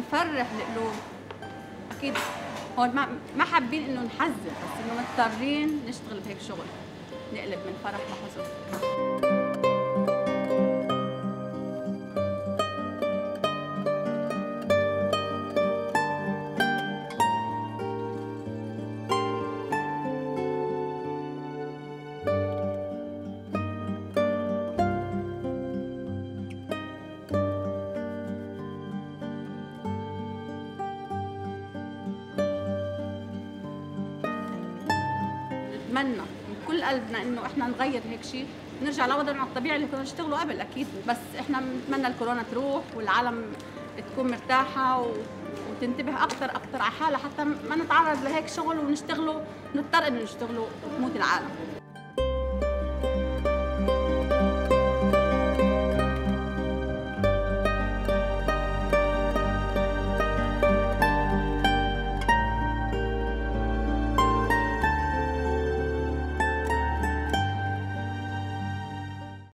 تفرح القلوب أكيد هون ما ما حابين إنه نحزن بس إنه مضطرين نشتغل بهيك شغل نقلب من فرح لحزن. نتمنى من كل قلبنا إنه إحنا نغير هيك شيء نرجع لوضعنا الطبيعي اللي كنا نشتغله قبل أكيد. بس إحنا بنتمنى الكورونا تروح والعالم تكون مرتاحة و... وتنتبه أكثر أكثر على حالها حتى ما نتعرض لهيك شغل ونشتغله نضطر إنه نشتغله وتموت العالم.